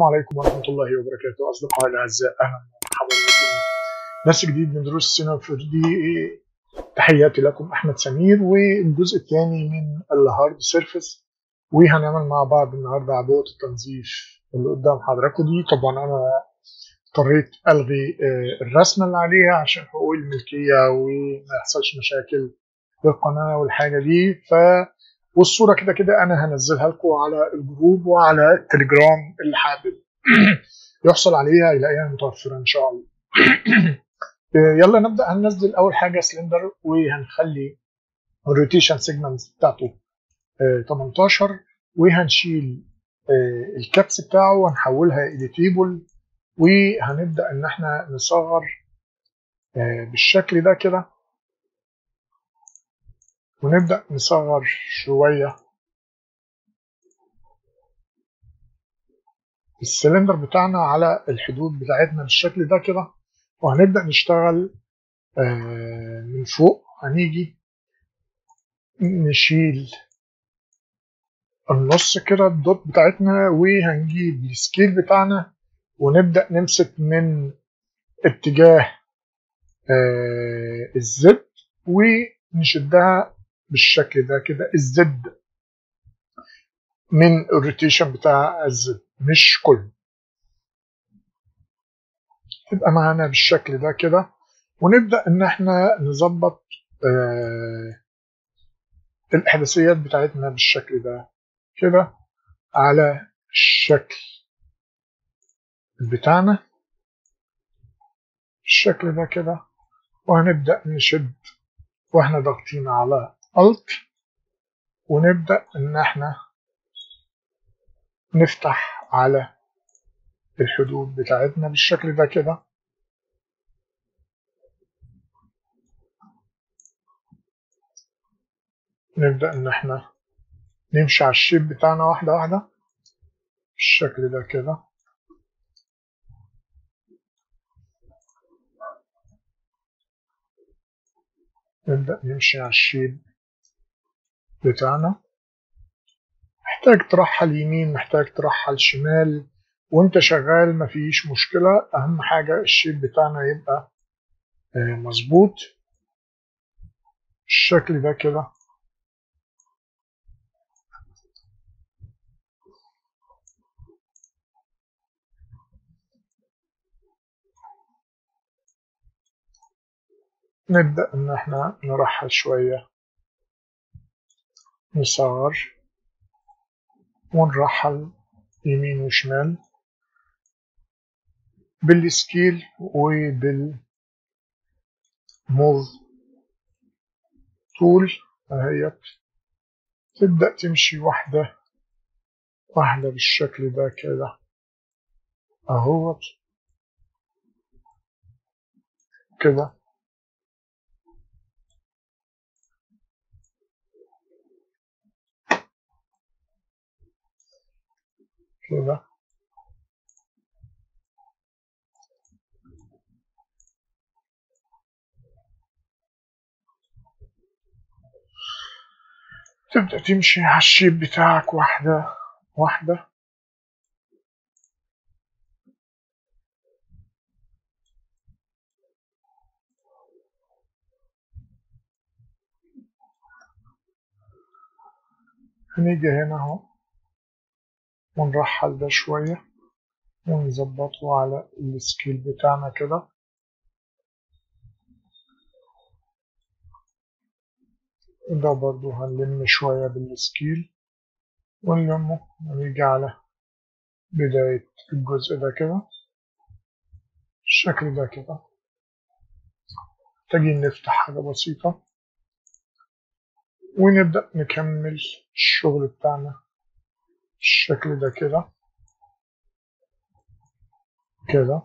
السلام عليكم ورحمة الله وبركاته. أصدقائي الأعزاء أهلا ومرحبا بكم. درس جديد من دروس السنة الفردي تحياتي لكم أحمد سمير. والجزء الثاني من ال hard surface وهنعمل مع بعض النهاردة عبوة التنظيف اللي قدام حضراتكم دي. طبعا أنا اضطريت ألغي الرسمة اللي عليها عشان حقوق الملكية وما يحصلش مشاكل للقناة والحاجة دي. ف والصورة كده كده أنا هنزلها لكم على الجروب وعلى التليجرام اللي حابب. يحصل عليها يلاقيها متوفرة إن شاء الله. يلا نبدأ. هننزل أول حاجة سلندر وهنخلي ال rotation segment بتاعته 18 وهنشيل ال caps بتاعه وهنحولها editable وهنبدأ إن إحنا نصغر بالشكل ده كده. ونبدأ نصغر شوية. السلندر بتاعنا على الحدود بتاعتنا بالشكل ده كده. وهنبدأ نشتغل من فوق. هنيجي نشيل النص كده ال dot بتاعتنا وهنجيب ال scale بتاعنا. ونبدأ نمسك من اتجاه الزد ونشدها بالشكل ده كده الزد من الروتيشن بتاع الزد مش كله. تبقى معانا بالشكل ده كده. ونبدأ إن إحنا نظبط آه الأحداثيات بتاعتنا بالشكل ده كده على الشكل بتاعنا. بالشكل ده كده وهنبدأ نشد وإحنا ضاغطين على Alt ونبدأ إن إحنا نفتح على الحدود بتاعتنا بالشكل ده كده. نبدأ إن إحنا نمشي على الشيب بتاعنا واحدة واحدة بالشكل ده كده. نبدأ نمشي على الشيب بتاعنا. محتاج ترحل يمين محتاج ترحل شمال. وانت شغال مفيش مشكلة. أهم حاجة الشيب بتاعنا يبقى مظبوط. الشكل ده كده. نبدأ إن إحنا نرحل شوية. نصغر ونرحل يمين وشمال بالسكيل وبالموف تول اهيت تبدأ تمشي واحدة واحدة بالشكل ده كده أهوت. كده كده تبدأ تمشي على الشيب بتاعك واحدة واحدة. هنيجي هنا أهو. ونرحل ده شوية ونظبطه على ال scale بتاعنا كده. ده برضو هنلم شوية بال scale ونلمه ونيجي على بداية الجزء ده كده. الشكل ده كده. محتاجين نفتح حاجة بسيطة ونبدأ نكمل الشغل بتاعنا. بالشكل ده كده. كده.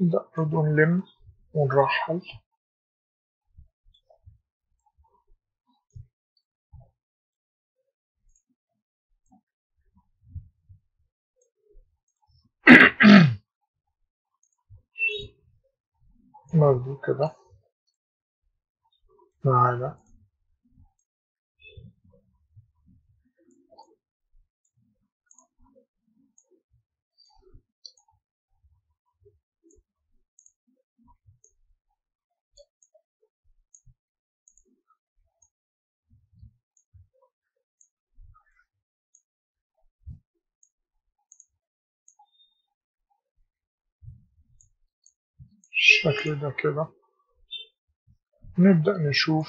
نبدأ برضو نلم ونرحل. برضو كده معانا الشكل ده كده. نبدأ نشوف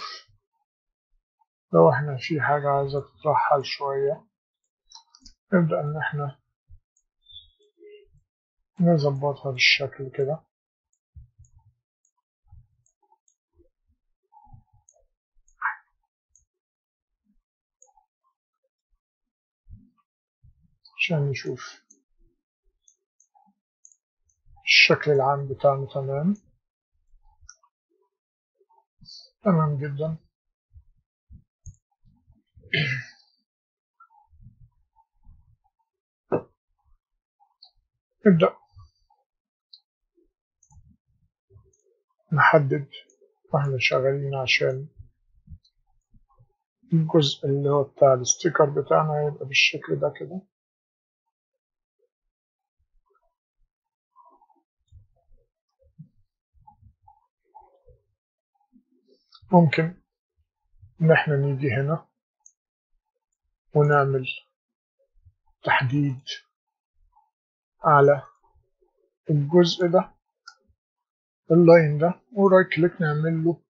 لو إحنا في حاجة عايزة تترحل شوية. نبدأ إن إحنا نظبطها بالشكل كده. عشان نشوف. الشكل العام بتاعنا تمام تمام جدا. نبدأ. نحدد. وإحنا شغالين عشان الجزء اللي هو بتاع الستيكر بتاعنا يبقى بالشكل ده كده. ممكن إن إحنا نيجي هنا ونعمل تحديد على الجزء ده ال line ده و right click نعمل له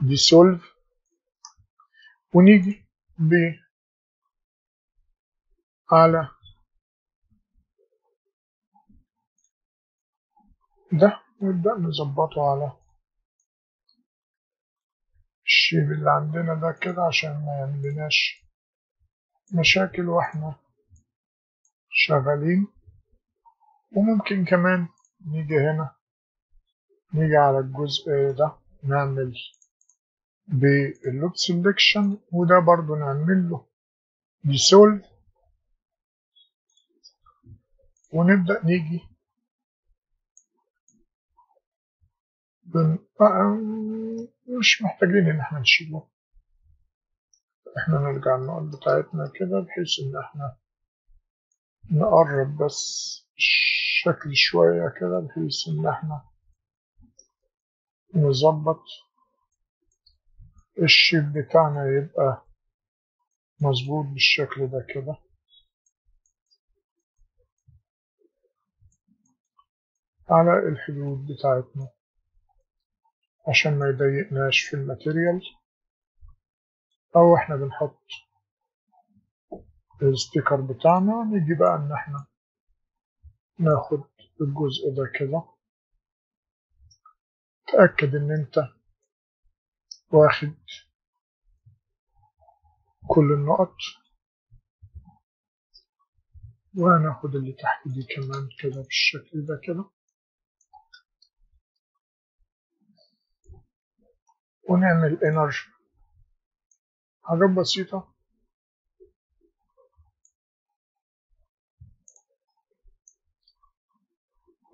dissolve ونيجي ب على ده ونبدأ نظبطه على ال shape اللي عندنا ده كده عشان ما يعملناش مشاكل وإحنا شغالين. وممكن كمان نيجي هنا نيجي على الجزء ده نعمل بال loop selection وده برضو نعمل له dissolve ونبدأ نيجي بن... مش محتاجين إن إحنا نشيله. إحنا نرجع النقط بتاعتنا كده بحيث إن إحنا نقرب بس الشكل شوية كده بحيث إن إحنا نظبط الشيب بتاعنا يبقى مظبوط بالشكل ده كده. على الحدود بتاعتنا. عشان ما يضايقناش في ال material أو إحنا بنحط ال sticker بتاعنا نيجي بقى إن إحنا ناخد الجزء ده كده. تأكد إن أنت واخد كل النقط. وهناخد اللي تحت دي كمان كده بالشكل ده كده. ونعمل انر حاجات بسيطة.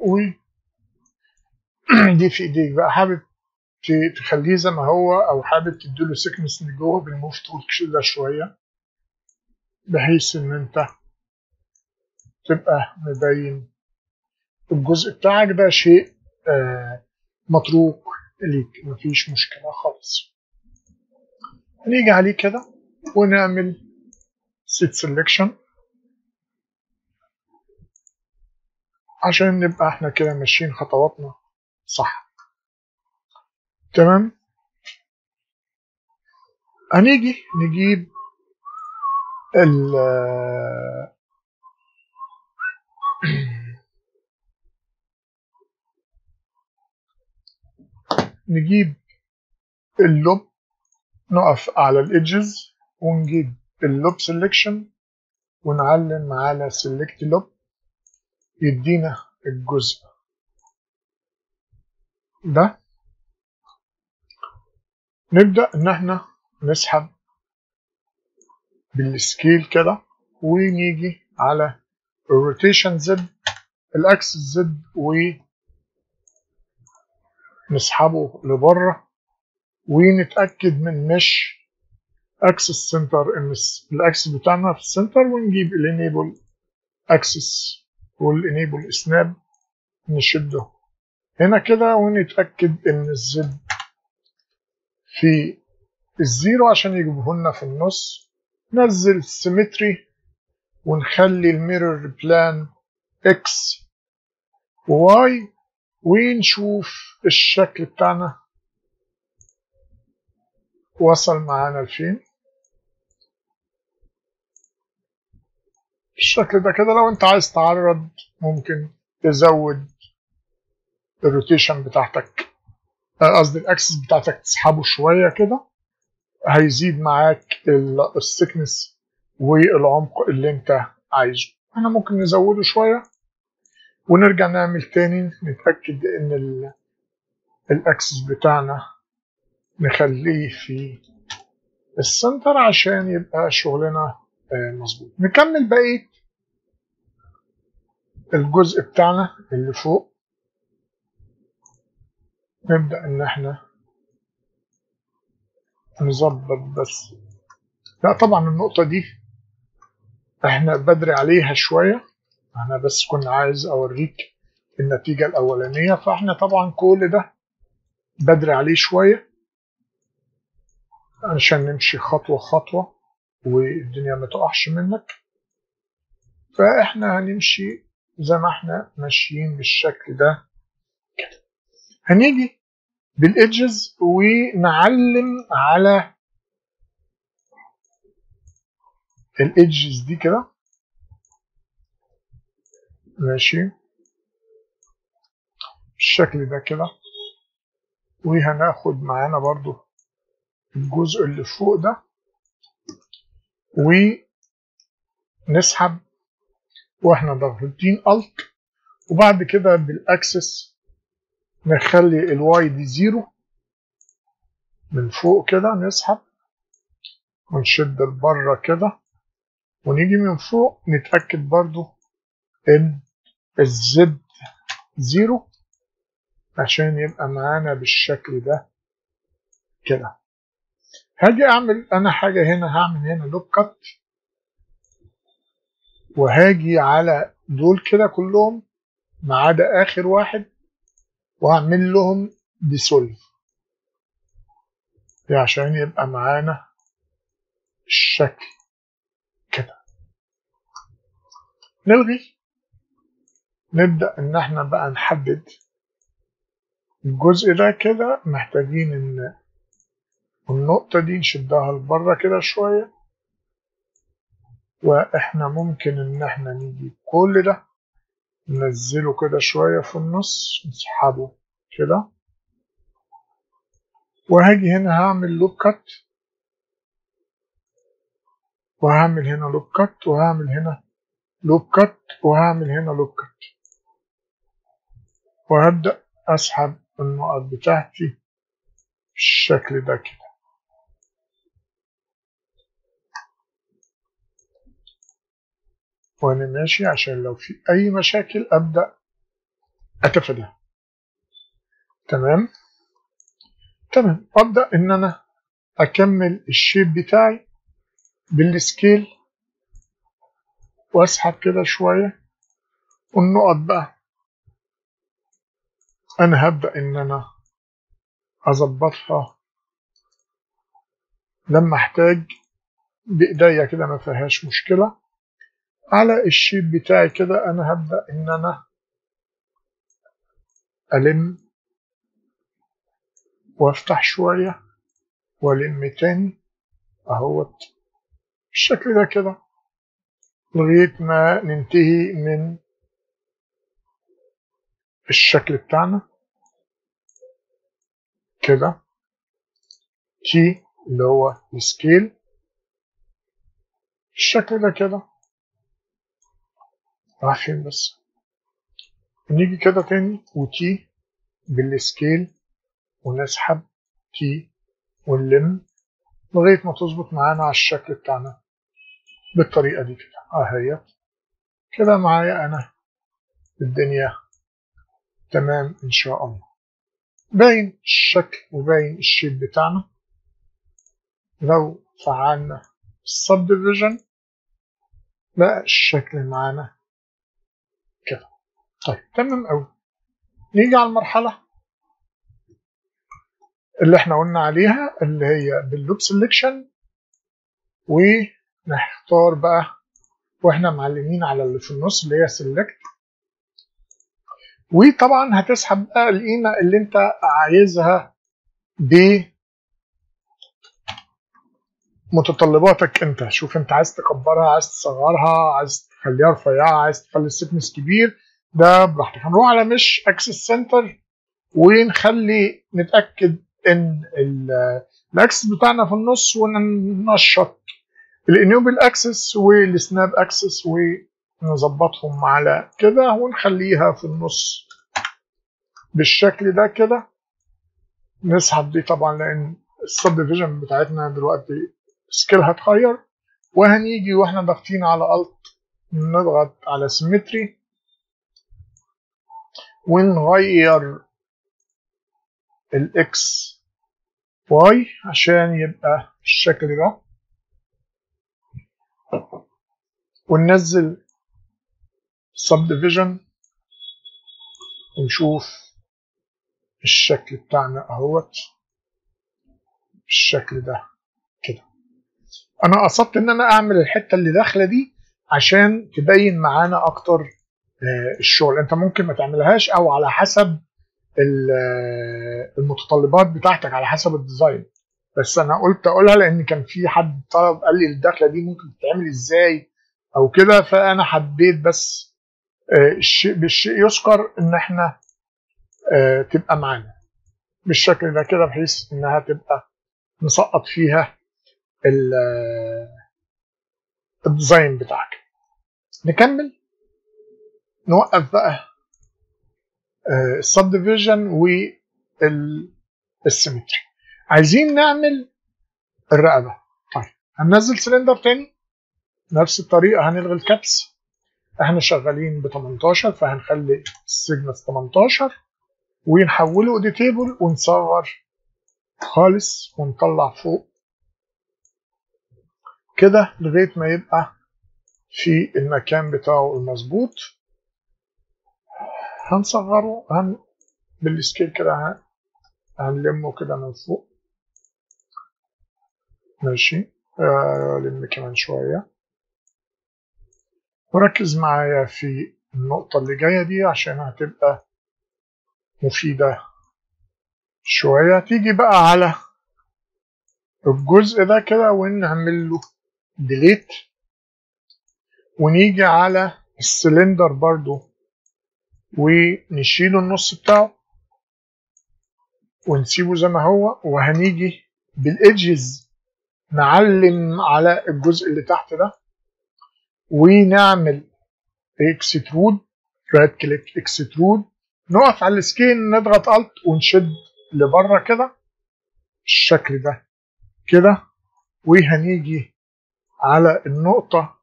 و دي في ايديك بقى. حابب تخليه زي ما هو أو حابب تديله thickness من جوه بال move tool كده شوية بحيث إن أنت تبقى مبين. الجزء بتاعك ده شيء آه متروك. ليك مفيش مشكلة خالص. نيجي عليه كده ونعمل set selection عشان نبقى إحنا كده ماشيين خطواتنا صح. تمام؟ هنيجي نجيب ال نجيب ال loop نقف على ال edges ونجيب ال loop selection ونعلم على select loop يدينا الجزء. ده. نبدأ إن إحنا نسحب بال scale كده ونيجي على الروتيشن زد الاكسس زد و نسحبه لبره ونتأكد من mesh axis center إن ال axis بتاعنا في ال center ونجيب ال enable axis وال enable snap نشده. هنا كده ونتأكد إن ال Z في ال zero عشان يجيبه لنا في النص. نزل symmetry ونخلي ال mirror plane X و Y ونشوف الشكل بتاعنا؟ وصل معانا لفين بالشكل ده كده لو انت عايز تعرض ممكن تزود ال rotation بتاعتك قصدي ال axis بتاعتك تسحبه شوية كده. هيزيد معاك ال thickness والعمق اللي انت عايزه. إحنا ممكن نزوده شوية. ونرجع نعمل تاني نتأكد إن ال axis بتاعنا نخليه في ال center عشان يبقى شغلنا مظبوط. نكمل بقية الجزء بتاعنا اللي فوق. نبدأ إن إحنا نظبط بس. لا طبعا النقطة دي إحنا بدري عليها شوية. أنا بس كنت عايز أوريك النتيجة الأولانية فإحنا طبعا كل ده بدري عليه شوية عشان نمشي خطوة خطوة والدنيا ما تقعش منك. فإحنا هنمشي زي ما إحنا ماشيين بالشكل ده. كده هنيجي بال edges ونعلم على ال edges دي كده. ماشي. بالشكل ده كده. وهناخد معانا برضو الجزء اللي فوق ده. ونسحب وإحنا ضاغطين Alt وبعد كده بال axis نخلي ال Y دي zero. من فوق كده نسحب. ونشد لبره كده. ونيجي من فوق نتأكد برضو إن ال Z zero عشان يبقى معانا بالشكل ده كده. هاجي أعمل أنا حاجة هنا هعمل هنا loop cut وهاجي على دول كده كلهم ما عدا آخر واحد واعمل لهم dissolve عشان يبقى معانا الشكل كده. نلغي. نبدأ إن إحنا بقى نحدد الجزء ده كده. محتاجين إن النقطة دي نشدها لبرة كده شوية وإحنا ممكن إن إحنا نيجي كل ده ننزله كده شوية في النص نسحبه كده. وهاجي هنا هعمل loop cut وهعمل هنا loop cut وهعمل هنا loop cut وهعمل هنا loop cut وهبدأ أسحب النقط بتاعتي بالشكل ده كده. وأنا ماشي عشان لو في أي مشاكل أبدأ أتفاداها تمام؟ تمام. أبدأ إن أنا أكمل الشيب بتاعي بالسكيل وأسحب كده شوية. والنقط بقى. أنا هبدأ إن أنا أظبطها. لما أحتاج بإيديا كده ما فيهاش مشكلة. على ال shape بتاعي كده أنا هبدأ إن أنا ألم وأفتح شوية وألم تاني أهوت. بالشكل ده كده لغاية ما ننتهي من الشكل بتاعنا. كده. T اللي هو ال scale. الشكل ده كده. راح فين بس؟ نيجي كده تاني و T بال scale ونسحب T ونلم لغاية ما تظبط معانا على الشكل بتاعنا بالطريقة دي كده. اهي كده معايا أنا الدنيا تمام إن شاء الله. باين الشكل وباين ال shape بتاعنا. لو فعلنا ال subdivision بقى الشكل معانا كده. طيب تمام قوي نيجي على المرحلة اللي إحنا قلنا عليها اللي هي بال loop سelection ونختار بقى وإحنا معلمين على اللي في النص اللي هي select. وطبعا هتسحب بقى القيمة اللي انت عايزها ب متطلباتك انت. شوف انت عايز تكبرها عايز تصغرها عايز تخليها رفيعة عايز تخلي ال thickness كبير ده براحتك. هنروح على mesh axis center ونخلي نتأكد إن ال axis بتاعنا في النص وننشط. ال enable axis وال snap axis ونظبطهم على كده ونخليها في النص. بالشكل ده كده نسحب دي طبعا لأن ال subdivision بتاعتنا دلوقتي scale هتغير وهنيجي وإحنا ضاغطين على alt نضغط على symmetry ونغير ال XY عشان يبقى الشكل ده. وننزل subdivision. ونشوف الشكل بتاعنا اهوت. بالشكل ده كده. أنا قصدت ان أنا اعمل الحتة اللي داخلة دي عشان تبين معانا أكتر الشغل. انت ممكن ما تعملهاش أو على حسب المتطلبات بتاعتك على حسب الديزاين. بس أنا قلت اقولها لأن كان في حد طلب قال لي الدخله دي ممكن تتعمل إزاي أو كده فانا حبيت بس الشيء بالشيء يذكر إن إحنا تبقى معانا. بالشكل ده كده بحيث إنها تبقى نسقط فيها ال design بتاعك. نكمل. نوقف بقى ال subdivision وال symmetry عايزين نعمل الرقبة. طيب هننزل سلندر تاني؟ نفس الطريقة هنلغي ال caps؟ إحنا شغالين ب 18 فهنخلي ال segments 18 ونحوله editable ونصغر خالص ونطلع فوق كده لغاية ما يبقى في المكان بتاعه المظبوط. هنصغره هن بال scale كده هنلمه كده من فوق. ماشي. آه لم كمان شوية. وركز معايا في النقطة اللي جاية دي عشان هتبقى مفيدة شوية. تيجي بقى على الجزء ده كده ونعمل له delete ونيجي على السلندر برضو ونشيله النص بتاعه ونسيبه زي ما هو. وهنيجي بال edges نعلم على الجزء اللي تحت ده. ونعمل extrude right click extrude نقف على ال scale نضغط alt ونشد لبرة كده. الشكل ده كده. وهنيجي على النقطة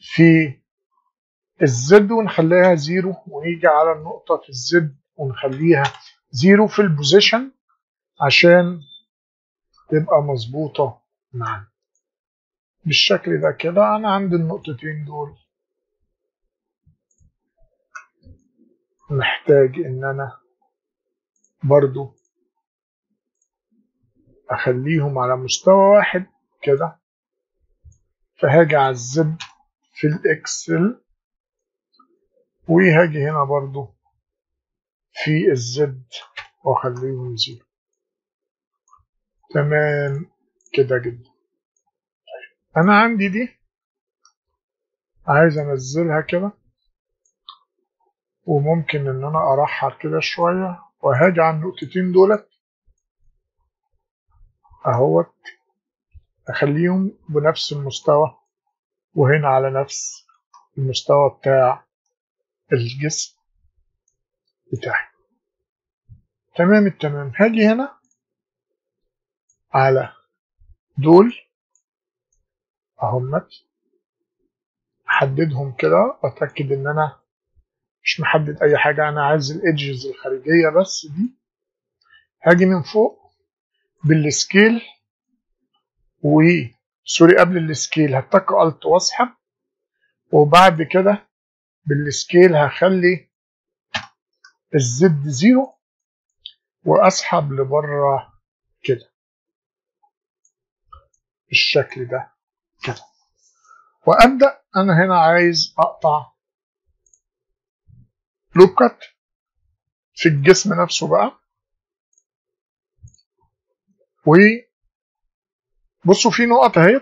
في ال Z ونخليها zero ونيجي على النقطة في ال Z ونخليها zero في ال position عشان تبقى مظبوطة معانا. بالشكل ده كده أنا عندي النقطتين دول. محتاج إن أنا برضو أخليهم على مستوى واحد كده فهاجي ال Z في ال scale وهاجي هنا برضو في ال Z وأخليهم zero. تمام كده جدا. أنا عندي دي. عايز انزلها كده. وممكن ان أنا ارحل كده شوية. وهاجي على النقطتين دولت. اهوت. اخليهم بنفس المستوى. وهنا على نفس المستوى بتاع الجسم بتاعي. تمام التمام. هاجي هنا. على دول. أهمت. أحددهم كده وأتأكد إن أنا مش محدد أي حاجة. أنا عايز الايدجز الخارجية بس دي. هاجي من فوق بال scale و sorry قبل ال scale هتك alt واسحب. وبعد كده بال scale هخلي ال Z zero وأسحب لبره كده. بالشكل ده. كده. وأبدأ. أنا هنا عايز أقطع loop cut في الجسم نفسه بقى. و بصوا في نقط أهي.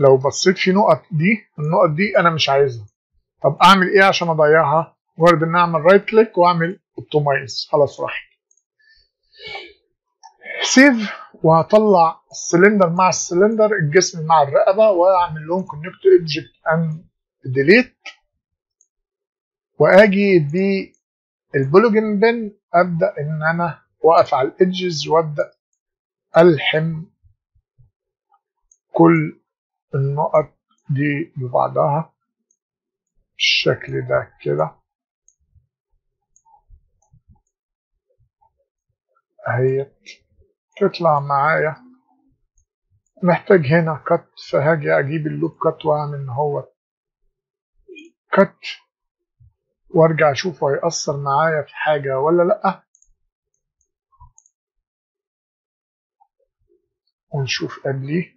لو بصيت في نقط دي النقط دي أنا مش عايزها. طب أعمل إيه عشان أضيعها؟ وارد إن أعمل right click وأعمل optimize خلاص راحت. save وهطلع السلندر مع السلندر الجسم مع الرقبة وأعمل لهم connect object and delete وآجي بال polygon pen أبدأ إن أنا واقف على ال edges وأبدأ ألحم كل النقط دي ببعضها بالشكل ده كده. اهي تطلع معايا. محتاج هنا cut فهاجي أجيب ال loop cut وأعمل هو. cut وأرجع أشوف هيأثر معايا في حاجة ولا لأ. ونشوف قبليه.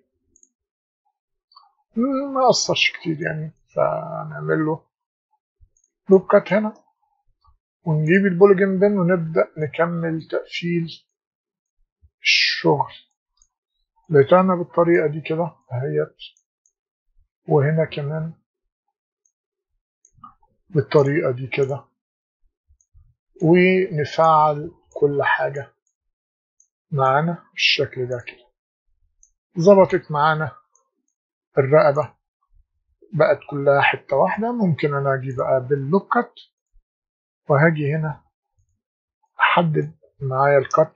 ما أثرش كتير يعني فنعمل له loop cut هنا. ونجيب ال polygon pen ونبدأ نكمل تقفيل. الشغل. بتاعنا بالطريقة دي كده اهيت وهنا كمان بالطريقة دي كده. ونفعل كل حاجة معانا بالشكل ده كده. ظبطت معانا الرقبة بقت كلها حتة واحدة. ممكن أنا أجي بقى باللوكت وهاجي هنا أحدد معايا الكت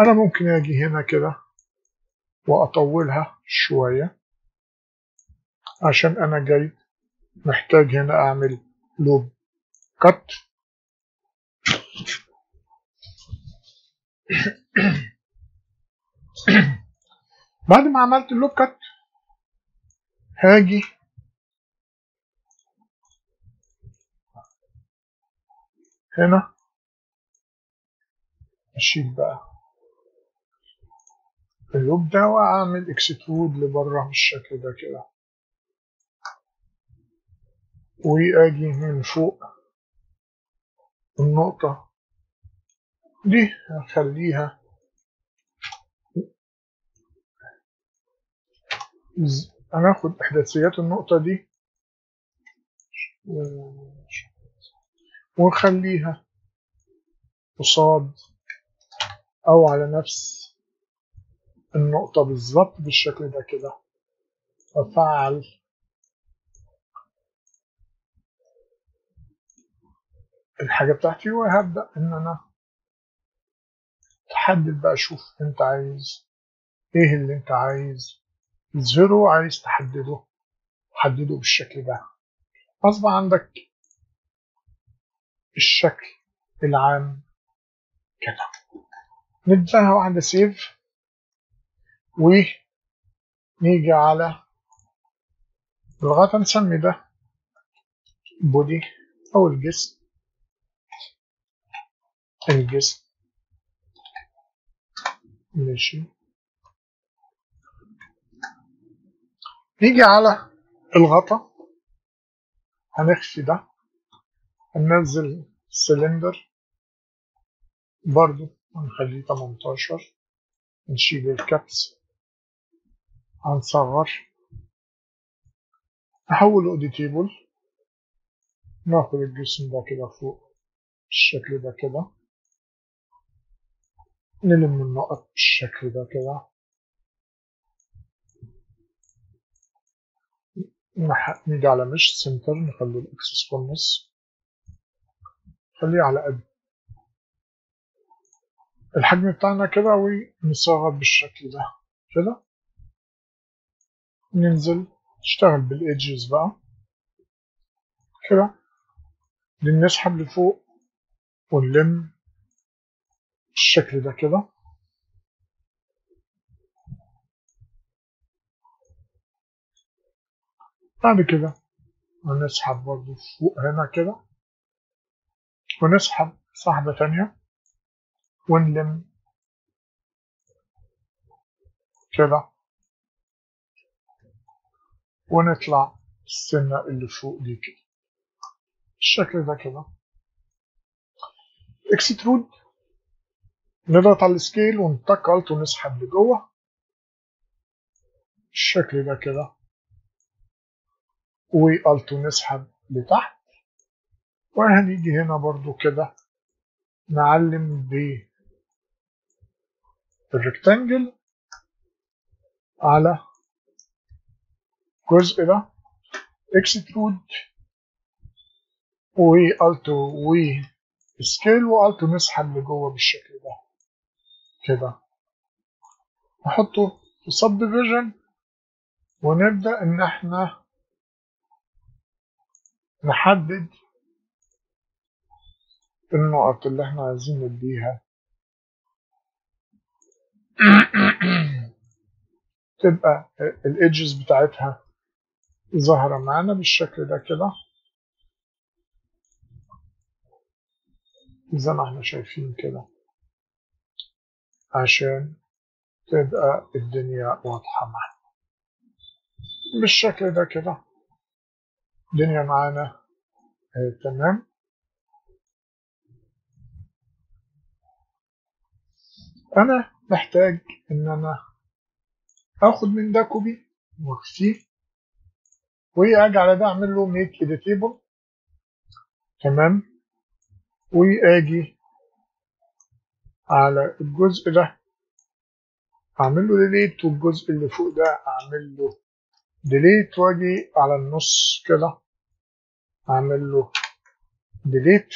أنا ممكن أجي هنا كده وأطولها شوية عشان أنا جاي محتاج هنا أعمل لوب كت بعد ما عملت اللوب كت هاجي هنا. أشيل بقى. ال loop ده واعمل extrude لبره بالشكل ده كده. وآجي من فوق النقطة دي هخليها هناخد إحداثيات النقطة دي ونخليها قصاد أو على نفس النقطة بالظبط بالشكل ده كده. وافعل الحاجة بتاعتي وهبدأ إن أنا تحدد بقى شوف أنت عايز إيه اللي أنت عايز. تظهره عايز تحدده. حدده بالشكل ده. أصبح عندك الشكل العام كده. نديها واحدة سيف. ونيجي على لغاية نسمي ده بودي أو الجسم. الجسم. ماشي. نيجي على الغطا هنخفي ده. هننزل السلندر برضو هنخليه 18 نشيل ال caps. هنصغر نحول editable ناخد الجسم ده كده فوق بالشكل ده كده. نلم النقط بالشكل ده كده. نيجي على mesh center نخلي ال axis في النص خليه على قد. الحجم بتاعنا كده ونصغر بالشكل ده. كده؟ ننزل نشتغل بالإيدجز بقى. كده. نسحب لفوق ونلم بالشكل ده كده. بعد كده هنسحب برضو فوق هنا كده. ونسحب سحبة تانية ونلم كده. ونطلع السنة اللي فوق دي كده بالشكل ده كده extrude نضغط على ال scale ونتك Alt ونسحب لجوه بالشكل ده كده و Alt ونسحب لتحت. وهنيجي هنا برضو كده نعلم بال rectangle على الجزء ده extrude و Alt و scale و Alt ونسحب لجوه بالشكل ده. كده. نحطه في subdivision ونبدأ إن إحنا نحدد النقط اللي إحنا عايزين نديها. تبقى الايدجز بتاعتها ظاهرة معانا بالشكل ده كده. زي ما إحنا شايفين كده. عشان تبقى الدنيا واضحة معانا بالشكل ده كده. الدنيا معانا آه تمام. أنا محتاج إن أنا آخد من ده copy واخفيه واجي على ده أعمل له make editable تمام؟ واجي على الجزء ده. أعمل له delete والجزء اللي فوق ده أعمل له delete وأجي على النص كده أعمل له delete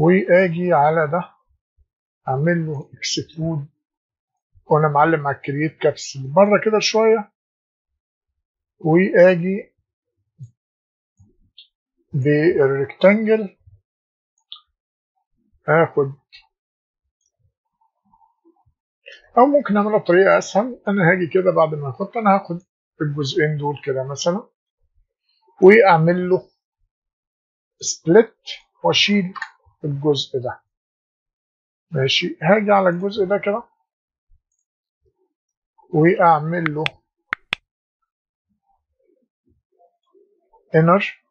واجي على ده أعمل له extrude وأنا معلم على ال create caps بره كده شوية. واجي بال rectangle. اخد أو ممكن أعملها بطريقة أسهل. أنا هاجي كده بعد ما أحط أنا هاخد الجزئين دول كده مثلا وأعمل له سبليت وأشيل الجزء ده. ماشي. هاجي على الجزء ده كده وأعمل له انر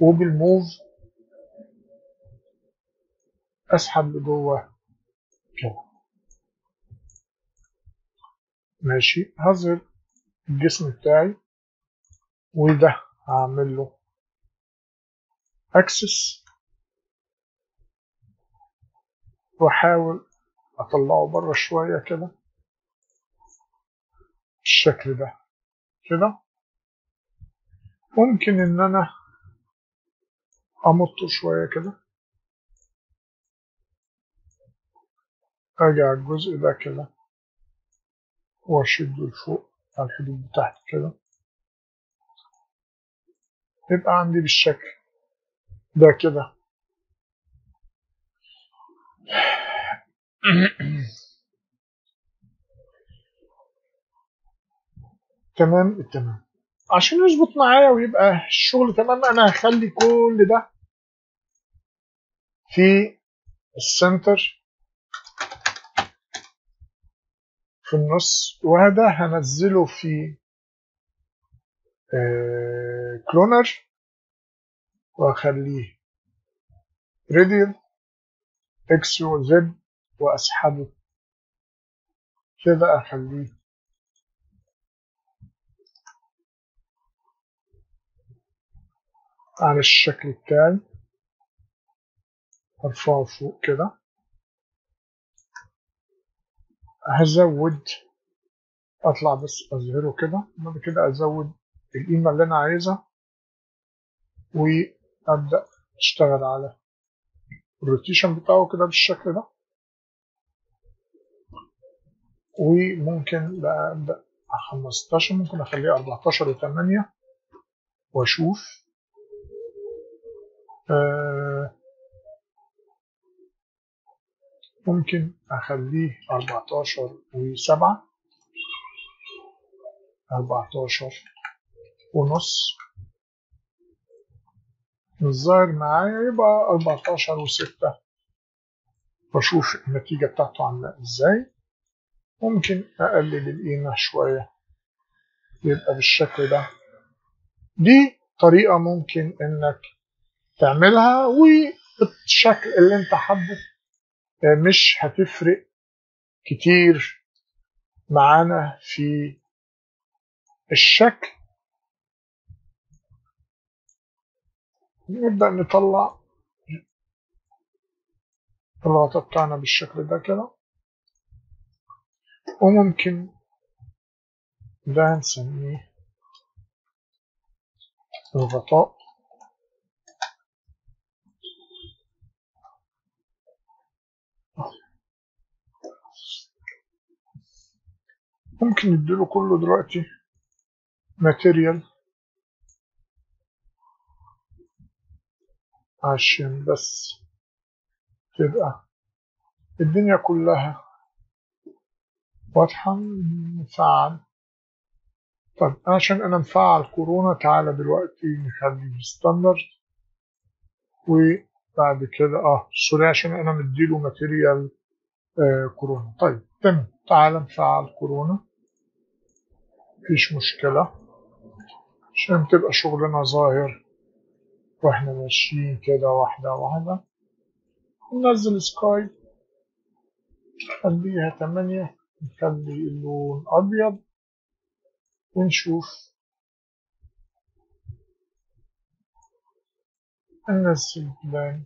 وبالموف أسحب لجوه. كده ماشي. هظهر الجسم بتاعي. وده هعمل له أكسس. وأحاول أطلعه بره شوية كده. بالشكل ده. كده. ممكن إن أنا امطه شوية كده. أجي على الجزء ده كده وأشده لفوق على الحدود بتاعتي كده. يبقى عندي بالشكل ده كده. تمام؟ التمام. عشان يظبط معايا ويبقى الشغل تمام أنا هخلي كل ده في ال center في النص وهذا هنزله في cloner واخليه radial X و Z وأسحبه. كده اخليه على الشكل بتاعي ارفعه فوق كده. هزود أطلع بس أظهره كده. بعد كده أزود القيمة اللي أنا عايزها. وأبدأ أشتغل على الروتيشن بتاعه كده بالشكل ده. وممكن بقى أبدأ 15 ممكن أخليه 14 و8 وأشوف. ممكن أخليه أربعتاشر وسبعة. أربعتاشر ونص. الظاهر معايا يبقى أربعتاشر وستة. بشوف النتيجة بتاعته عاملة إزاي. ممكن أقلل القيمة شوية يبقى بالشكل ده. دي طريقة ممكن إنك تعملها والشكل اللي أنت حابه مش هتفرق كتير معانا في الشكل. نبدأ نطلع الغطاء بتاعنا بالشكل ده كده. وممكن ده نسميه الغطاء. ممكن نديله كله دلوقتي. material عشان بس تبقى الدنيا كلها واضحة. نفعل. طب عشان أنا مفعل كورونا تعالى دلوقتي نخليه standard وبعد كده آه sorry عشان أنا مديله material آه كورونا. طيب تمام. تعالى نفعل كورونا. مفيش مشكلة عشان تبقى شغلنا ظاهر وإحنا ماشيين كده واحدة واحدة ننزل سكاي نخليها تمانية نخلي اللون أبيض ونشوف ننزل بلان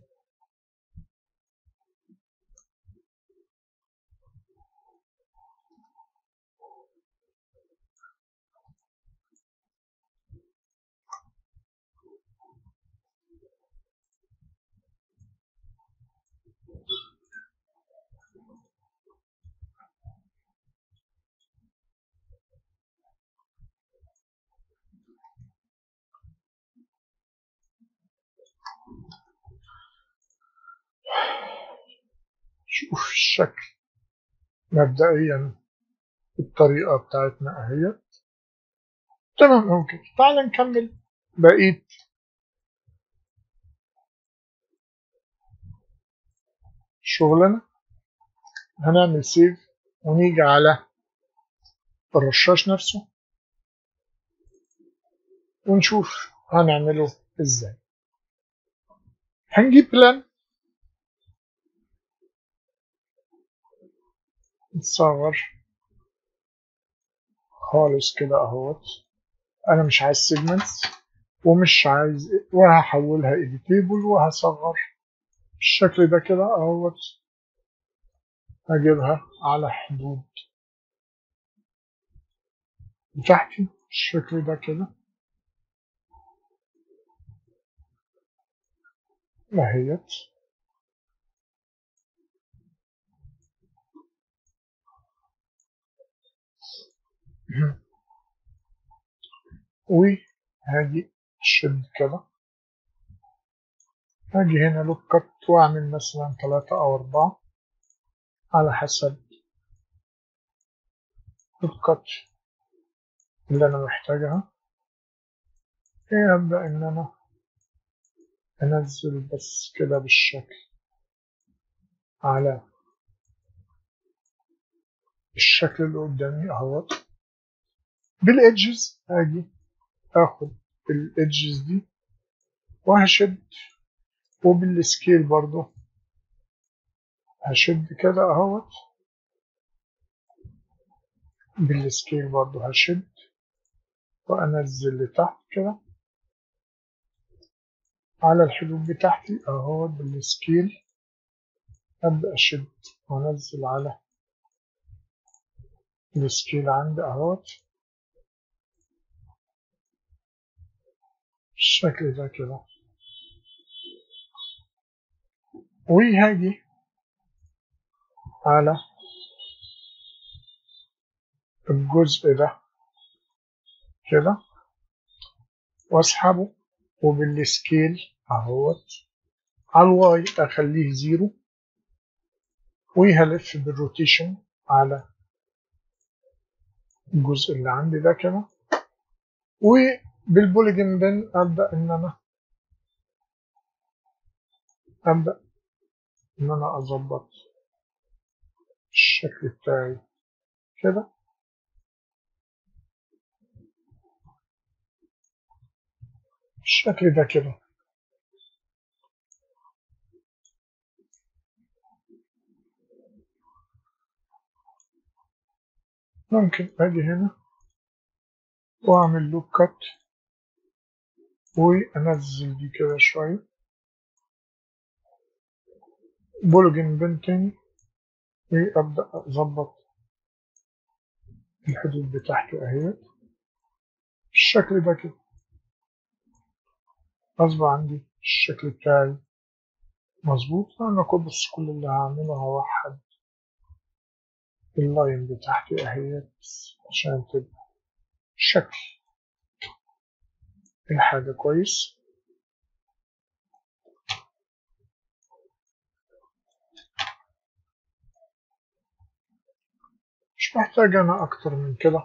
شوف الشكل مبدئيا الطريقة بتاعتنا اهي تمام أوكي. تعال نكمل بقية. شغلنا. هنعمل سيف ونيجي على الرشاش نفسه. ونشوف هنعمله إزاي. هنجيب plane نصغر خالص كده اهوت. أنا مش عايز segments ومش عايز وهحولها editable وهصغر. بالشكل ده كده اهوت. هجيبها على حدود. بتاعتي بالشكل ده كده. اهيت. وهاجي اشد كده هاجي هنا لوك كت واعمل مثلا ثلاثة أو أربعة على حسب لوك اللي أنا محتاجها. هي ابدأ إن أنا أنزل بس كده بالشكل على الشكل اللي قدامي أهوت. بال edges هاجي آخد ال edges دي وهشد وبال scale برضو هشد كده اهوت بال scale برضو هشد وانزل لتحت كده على الحدود بتاعتي اهوت بال scale ابدأ اشد وانزل على ال scale عندي اهوت. بالشكل ده كده وهاجي على الجزء ده كده واسحبه. وبال scale أهوت. على ال Y أخليه zero. وهلف بال rotation على الجزء اللي عندي ده كده وبال polygon pen أبدأ إن أنا أبدأ إن أنا أظبط الشكل بتاعي. كده؟ الشكل ده كده. ممكن أجي هنا وأعمل له كات وانزل دي كده شوية بولجن بنتين وابدأ اظبط الحدود بتاعته اهي الشكل ده كده غصب عندي الشكل بتاعي مظبوط أنا بس كل اللي هعمله هوحد اللاين بتاعتي اهيت عشان تبقى شكل الحاجة كويس؟ مش محتاج أنا أكتر من كده.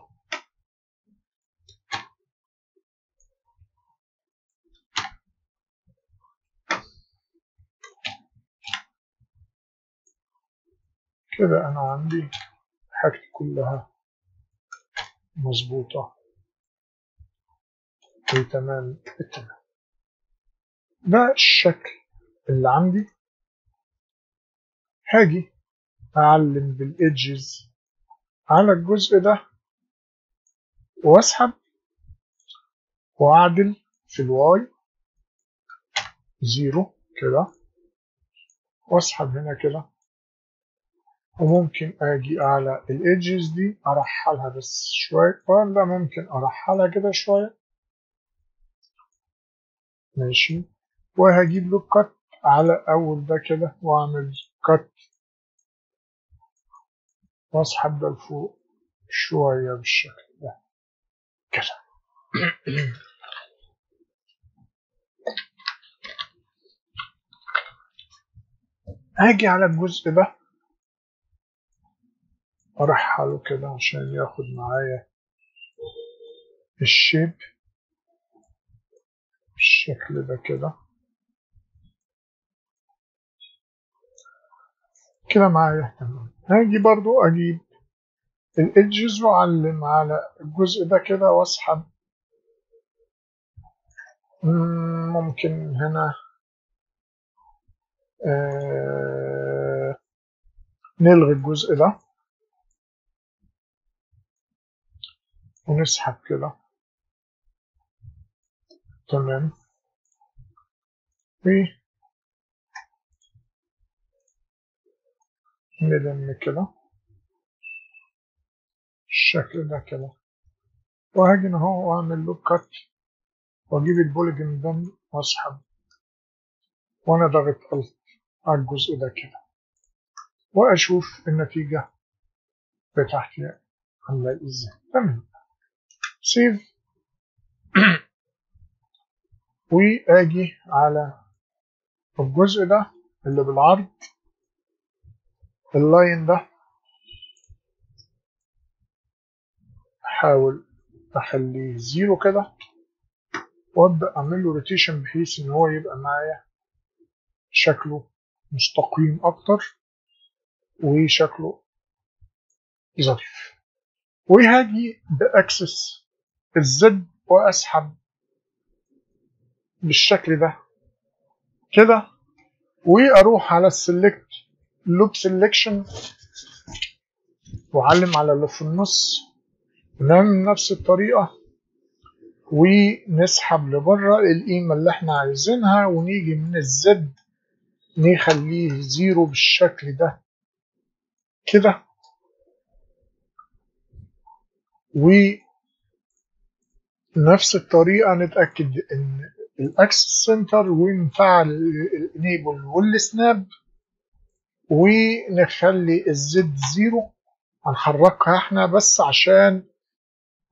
كده أنا عندي حاجتي كلها مظبوطة. وتمام التمام ده الشكل اللي عندي. هاجي أعلم بالإيدجز على الجزء ده وأسحب وأعدل في الواي zero كده وأسحب هنا كده. وممكن أجي على ال edges دي أرحلها بس شوية. ولا ممكن أرحلها كده شوية. ماشي. وهجيب له cut على أول ده كده وأعمل cut وأسحب ده لفوق شوية بالشكل ده. كده. هاجي على الجزء ده. أرحله كده عشان ياخد معايا الشيب. بالشكل ده كده كده معايا. تمام هاجي برضو أجيب. الادجز واعلم على الجزء ده كده واسحب. ممكن هنا. آه نلغي الجزء ده ونسحب كده تمام. و ندم كده. الشكل ده كده. وهاجي اهو واعمل له cut واجيب ال polygon ده واسحب وأنا ضاغط Alt على الجزء ده كده. واشوف النتيجة بتاعتي عاملة إزاي. تمام. Save. وآجي على الجزء ده اللي بالعرض. ال line ده احاول أخليه zero كده وأبدأ اعمل له rotation بحيث إن هو يبقى معايا شكله مستقيم أكتر وشكله ظريف. وهاجي بأكسس الزد وأسحب بالشكل ده. كده. وأروح على ال select loop selection وأعلم على اللي في النص. ونعمل نفس الطريقة. ونسحب لبره القيمة اللي إحنا عايزينها. ونيجي من ال Z. نخليه zero بالشكل ده. كده. ونفس الطريقة. نتأكد إن ال axis center ونفعل ال enable وال snap ونخلي ال Z zero. هنحركها إحنا بس عشان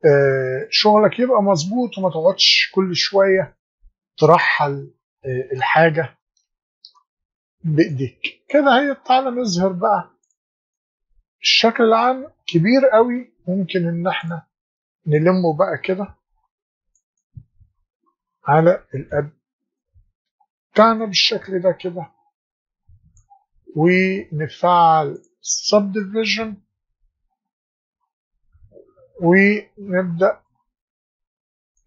آه شغلك يبقى مظبوط وما تقعدش كل شوية ترحل آه الحاجة بإيديك. كده هي تعالى نظهر بقى الشكل العام. كبير قوي ممكن إن إحنا نلمه بقى كده. على القد بتاعنا بالشكل ده كده. ونفعل subdivision. ونبدأ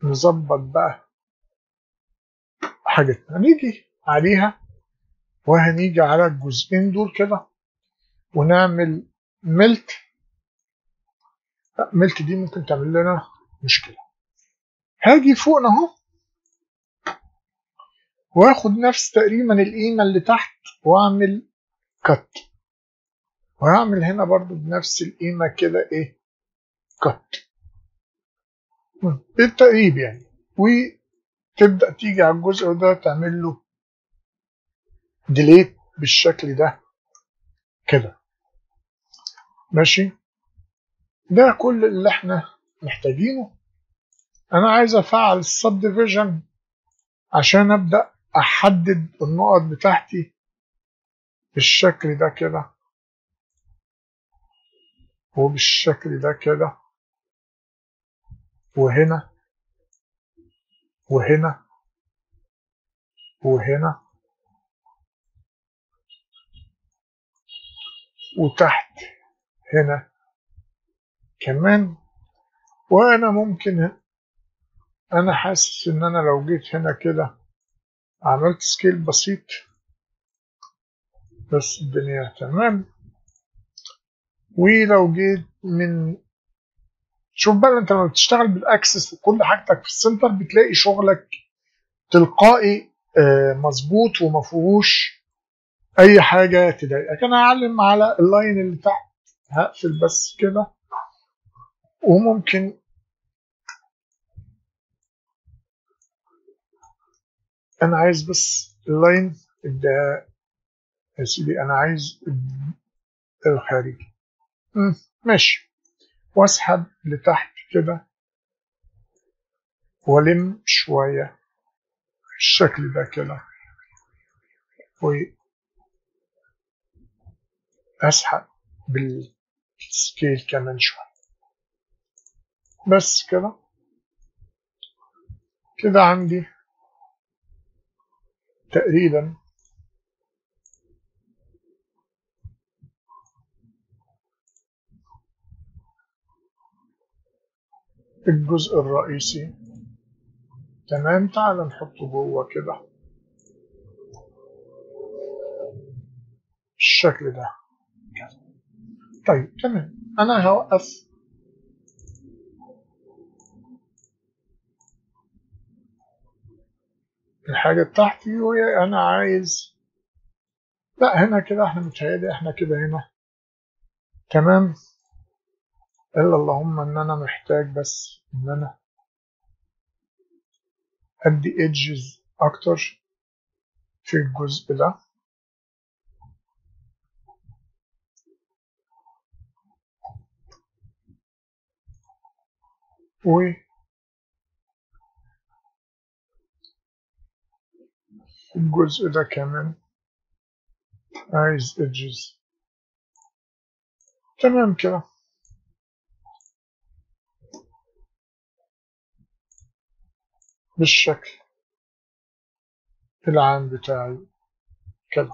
نظبط بقى حاجتنا هنيجي عليها. وهنيجي على الجزئين دول كده. ونعمل ملت ملت دي ممكن تعمل لنا مشكلة. هاجي فوقنا أهو. واخد نفس تقريبا القيمة اللي تحت واعمل كت وهعمل هنا برضو بنفس القيمة كده إيه؟ كت بالتقريب يعني. وتبدأ تيجي على الجزء ده تعمل له ديليت بالشكل ده. كده. ماشي؟ ده كل اللي إحنا محتاجينه. أنا عايز أفعل السب عشان أبدأ أحدد النقط بتاعتي بالشكل ده كده. وبالشكل ده كده. وهنا. وهنا. وهنا. وتحت. هنا. كمان. وأنا ممكن أنا حاسس إن أنا لو جيت هنا كده عملت سكيل بسيط. بس الدنيا تمام. ولو جيت من شوف بقى انت لما بتشتغل بال axis وكل حاجتك في ال center بتلاقي شغلك تلقائي مظبوط وما فيهوش أي حاجة تضايقك. أنا هعلم على ال line اللي تحت هقفل بس كده. وممكن أنا عايز بس ال line ده يا سيدي أنا عايز الخارجي ماشي. واسحب لتحت كده. والم شوية. الشكل ده كده. واسحب بالسكيل كمان شوية. بس كده. كده عندي تقريبا الجزء الرئيسي. تمام تعال نحطه جوه كده. بالشكل ده. طيب تمام. أنا هوقف الحاجة بتاعتي وأنا عايز لا هنا كده إحنا متهيألي إحنا كده هنا. تمام؟ الا اللهم إن أنا محتاج بس إن أنا أدي ايدجز أكتر في الجزء ده. و الجزء ده كمان عايز ايدجز تمام كده. بالشكل. العام بتاعي. كده.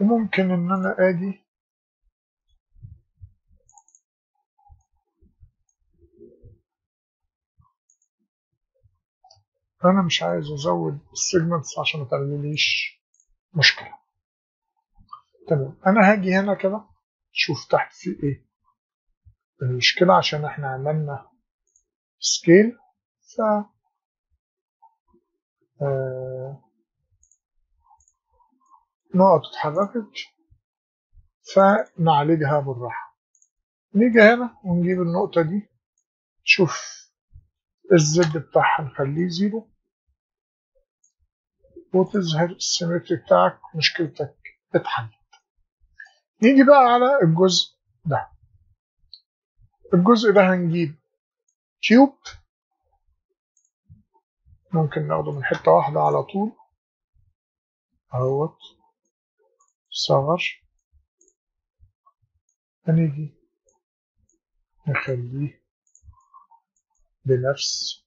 وممكن إن أنا آجي أنا مش عايز ازود ال segments عشان ما تعمليش مشكلة. تمام. أنا هاجي هنا كده شوف تحت في إيه. المشكلة عشان إحنا عملنا scale ف آه... نقط اتحركت فنعالجها بالراحة. نيجي هنا ونجيب النقطة دي. شوف ال Z بتاعها نخليه zero. وتظهر ال symmetry بتاعك؟ مشكلتك اتحلت. نيجي بقى على الجزء ده. الجزء ده هنجيب cube ممكن ناخده من حتة واحدة على طول. اهوت. صغر. هنيجي نخليه بنفس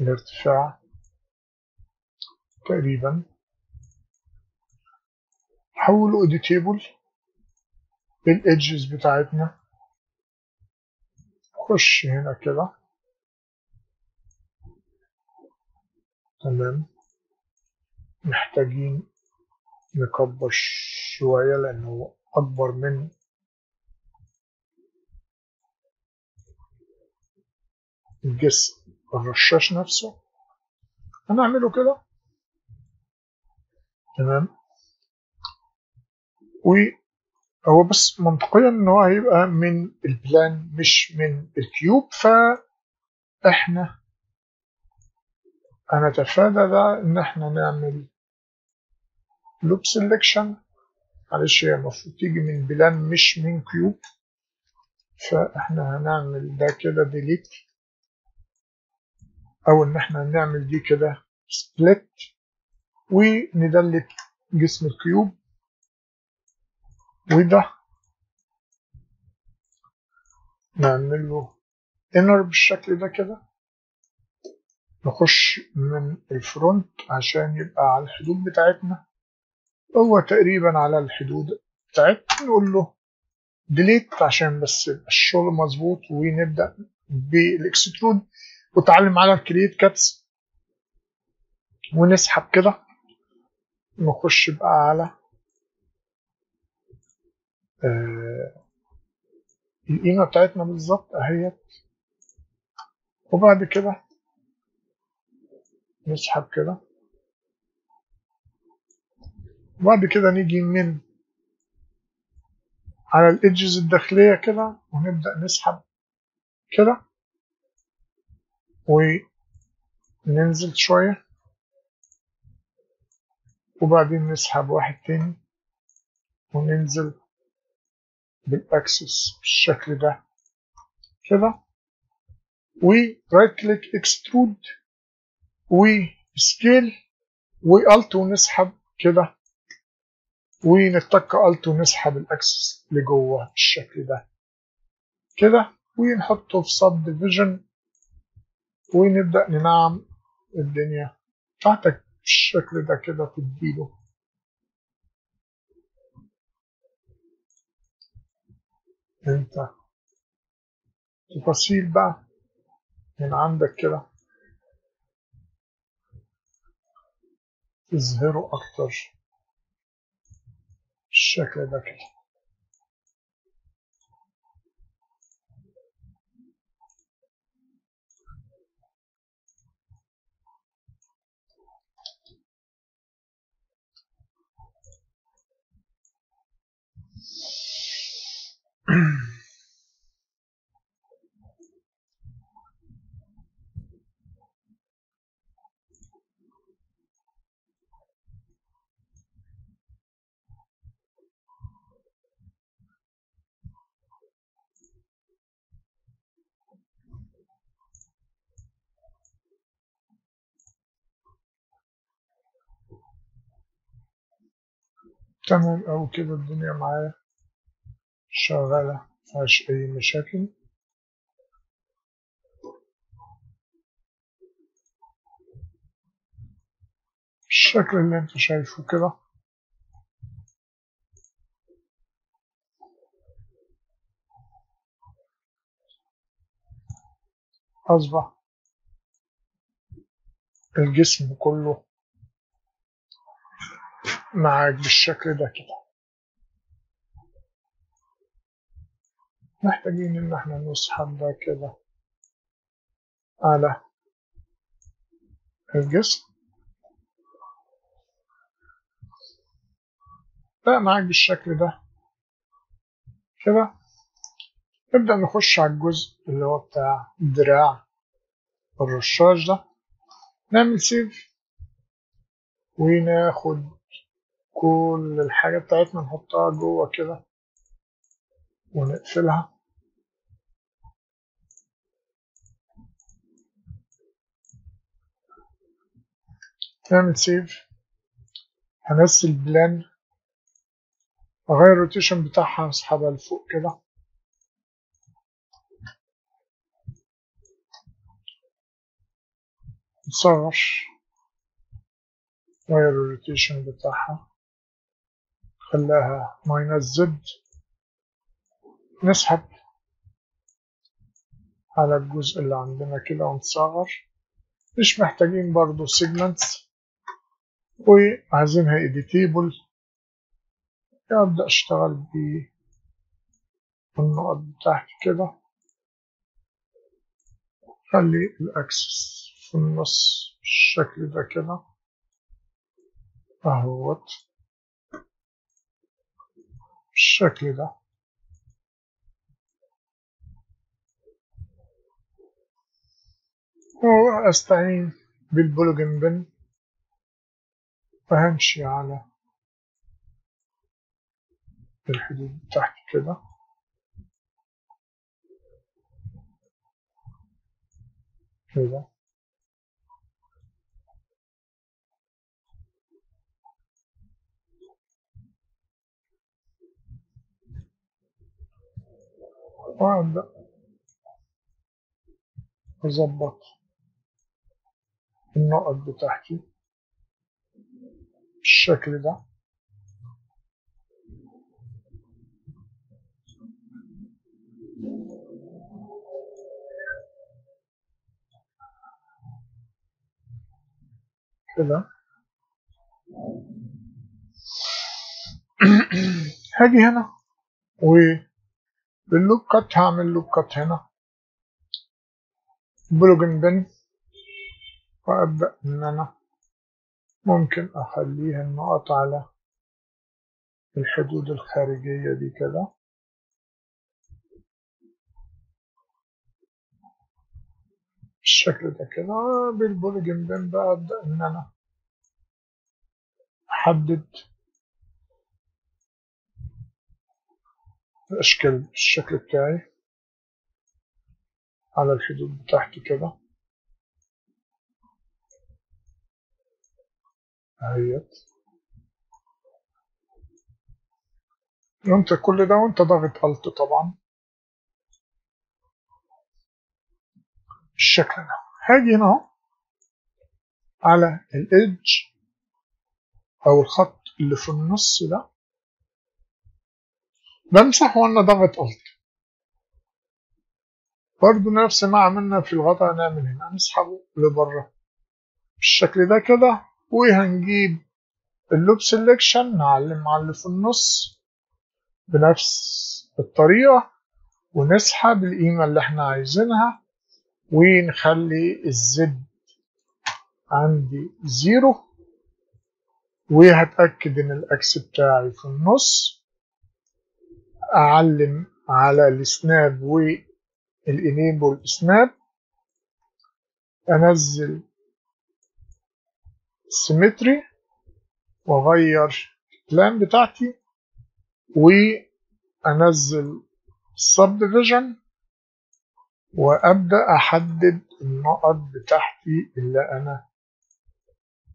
الارتفاع تقريبا. حوله editable بالإدجز بتاعتنا. خش هنا كده. تمام. محتاجين نكبر شوية لأنه أكبر من الجسم. الرشاش نفسه. هنعمله كده. تمام. وهو بس منطقيا إن هو هيبقى من البلان مش من الكيوب. فاحنا هنتفادى ده إن إحنا نعمل loop selection معلش هي المفروض تيجي من plane مش من cube. فاحنا هنعمل ده كده delete أو إن إحنا نعمل دي كده split و ن delete جسم ال cube وده نعمل له inner بالشكل ده كده. نخش من ال front عشان يبقى على الحدود بتاعتنا. هو تقريبا على الحدود بتاعتنا. نقول له delete عشان بس يبقى الشغل مظبوط ونبدأ بال extrude وتعلم على ال create caps ونسحب كده. نخش بقى على آه القيمة بتاعتنا بالظبط أهيت. وبعد كده نسحب كده. وبعد كده نيجي من على الإدجز الداخلية كده ونبدأ نسحب كده. وننزل شوية. وبعدين نسحب واحد تاني وننزل بال axis بالشكل ده. كده. و right click extrude و scale و Alt ونسحب كده. ونتك Alt ونسحب ال axis لجوه بالشكل ده. كده. ونحطه في subdivision ونبدأ ننعم الدنيا. بتاعتك بالشكل ده كده تديله انت تفاصيل بقى من عندك كده. تظهره أكتر. بالشكل ده كده. تمام أوي كده الدنيا معايا شغالة مفيهاش أي مشاكل الشكل اللي انت شايفه كده أصبح الجسم كله معاك بالشكل ده كده. محتاجين إن إحنا نسحب ده كده على الجسم. بقى معاك بالشكل ده كده. نبدأ نخش على الجزء اللي هو بتاع دراع الرشاش ده. نعمل save وناخد كل الحاجة بتاعتنا نحطها جوه كده. ونقفلها. نعمل save هنزل plane اغير ال rotation بتاعها اسحبها لفوق كده. نصغر غير ال rotation بتاعها. خلاها minus Z نسحب على الجزء اللي عندنا كده ونصغر. مش محتاجين برضو segments وعايزينها editable أبدأ أشتغل بالنقط بتاعتي كده. خلي الأكسس في النص بالشكل ده كده. أهوت. بالشكل ده. وأستعين بالبلوجن بن وهمشي على الحدود تحت كده. كده. وأبدأ. أظبط. النقط بتاعتي بالشكل ده. كده. هاجي هنا وبال loop cut هعمل loop cut هنا. polygon pen وأبدأ إن أنا ممكن أخليها النقط على الحدود الخارجية دي كده. بالشكل ده كده. بالبوليجن بين بقى أبدأ إن أنا أحدد الأشكال الشكل بتاعي على الحدود بتاعتي كده. اهيت وانت كل ده وانت ضاغط الت طبعا. بالشكل ده هاجي هنا على ال edge أو الخط اللي في النص ده. بمسح وأنا ضاغط Alt برضه نفس ما عملنا في الغطاء هنعمل هنا هنسحبه لبره بالشكل ده كده وهنجيب ال loop selection نعلم على اللي في النص بنفس الطريقة ونسحب القيمة اللي إحنا عايزينها ونخلي ال Z عندي zero وهتأكد إن ال axis بتاعي في النص. أعلم على ال snap وال enable snap أنزل symmetry واغير البلان بتاعتي وأنزل subdivision وأبدأ أحدد النقط بتاعتي اللي أنا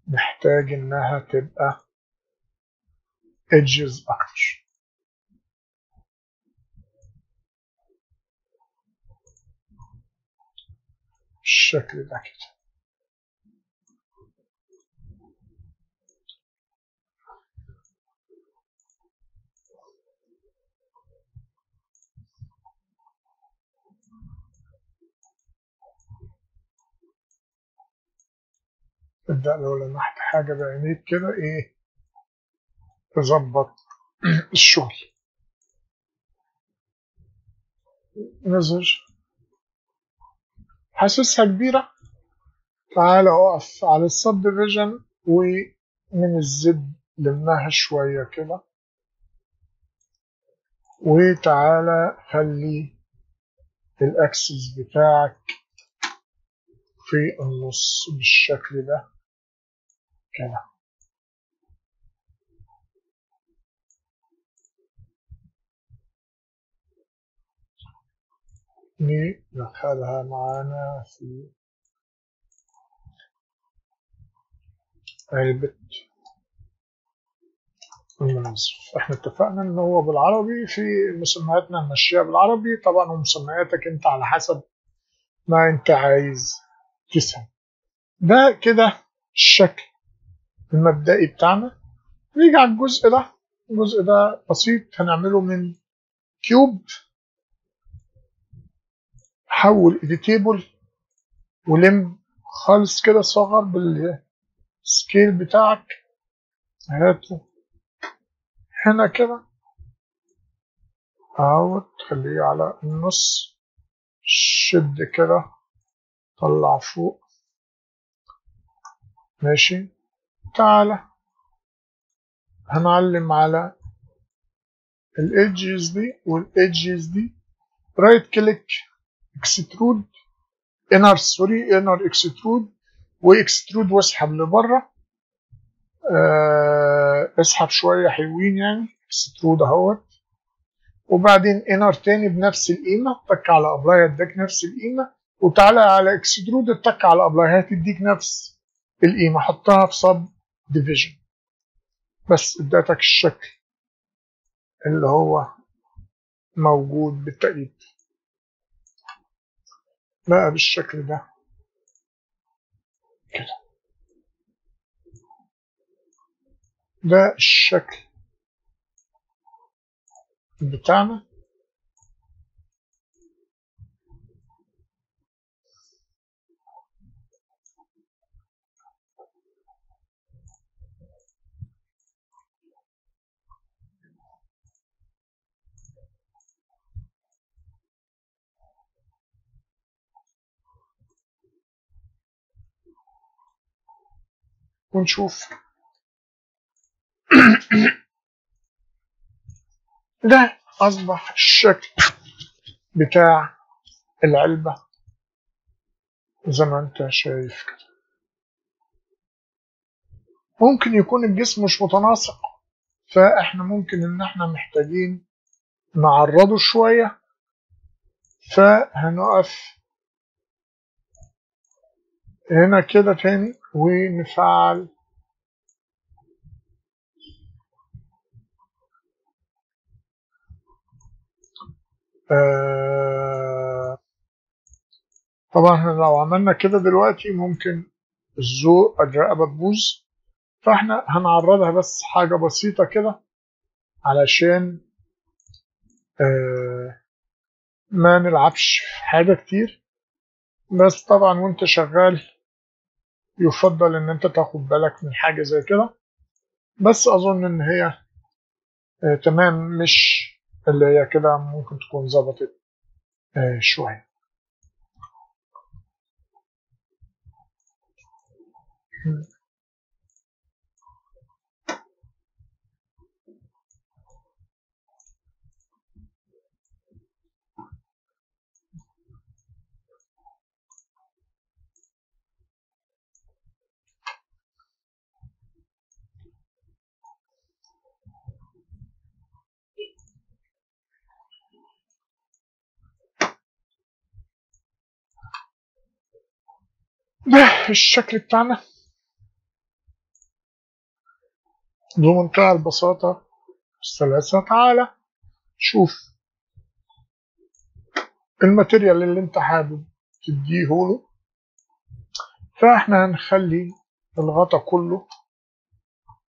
محتاج إنها تبقى edges أكتر. بالشكل ده كده. تبدأ لو لمحت حاجة بعينيك كده إيه؟ تظبط الشغل. نزل. حاسسها كبيرة. تعالى أقف على ال subdivision ومن ال Z لمها شوية كده. وتعالى خلي ال axis بتاعك في النص بالشكل ده. كده ندخلها معانا في علبة المنظف إحنا اتفقنا ان هو بالعربي في مسمياتنا نمشيها بالعربي طبعا ومسمياتك انت على حسب ما انت عايز تسأل ده كده الشكل المبدئي بتاعنا. نيجي على الجزء ده. الجزء ده بسيط. هنعمله من cube حول editable ولم خالص كده صغر بال scale بتاعك. هاته. هنا كده. اهو تخليه على النص. شد كده. طلع فوق. ماشي. تعالى. هنعلم على ال edges دي وال edges دي. right click extrude inner sorry inner extrude و extrude واسحب لبره أه اسحب شوية حلوين يعني. extrude اهوت. وبعدين inner تاني بنفس القيمة. تك على apply اداك نفس القيمة. وتعالى على extrude اتك على apply هتديك نفس القيمة. حطها في subdivision بس اداتك الشكل اللي هو موجود بالتقريب بقى بالشكل ده؟ كده. ده الشكل بتاعنا. ونشوف. ده أصبح الشكل بتاع العلبة زي ما أنت شايف كده. ممكن يكون الجسم مش متناسق فإحنا ممكن إن إحنا محتاجين نعرضه شوية فهنقف هنا كده تاني ونفعل آه طبعا إحنا لو عملنا كده دلوقتي ممكن الذوق الرقبة تبوظ فإحنا هنعرضها بس حاجة بسيطة كده علشان آه ما نلعبش في حاجة كتير. بس طبعا وأنت شغال يفضل إن أنت تاخد بالك من حاجة زي كده. بس أظن إن هي آه تمام مش اللي هي كده ممكن تكون ظبطت آه شوية. ده الشكل بتاعنا. بمنتهى البساطة والسلاسة تعالى شوف ال material اللي أنت حابب تديه له. فإحنا هنخلي الغطا كله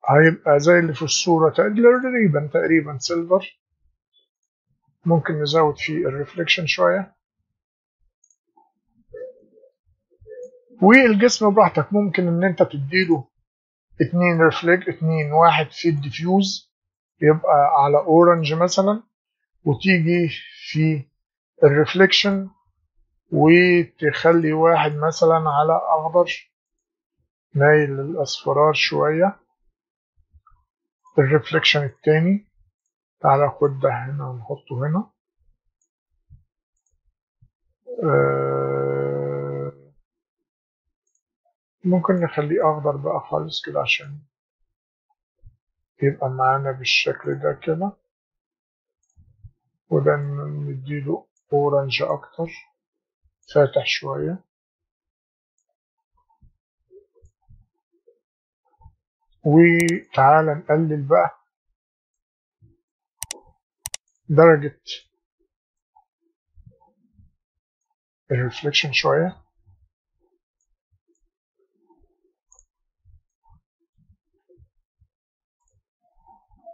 هيبقى زي اللي في الصورة تقريبا تقريبا silver ممكن نزود فيه ال reflection شوية. والجسم براحتك. ممكن إن أنت تديله اتنين reflect اتنين واحد في ال diffuse يبقى على orange مثلا وتيجي في ال reflection وتخلي واحد مثلا على أخضر مايل للأصفرار شوية. ال reflection التاني تعالى خد ده هنا ونحطه هنا. أه ممكن نخليه أخضر بقى خالص كده عشان يبقى معانا بالشكل ده كده. وده نديله أورنج أكتر. فاتح شوية. وتعالى نقلل بقى درجة الريفليكشن شوية.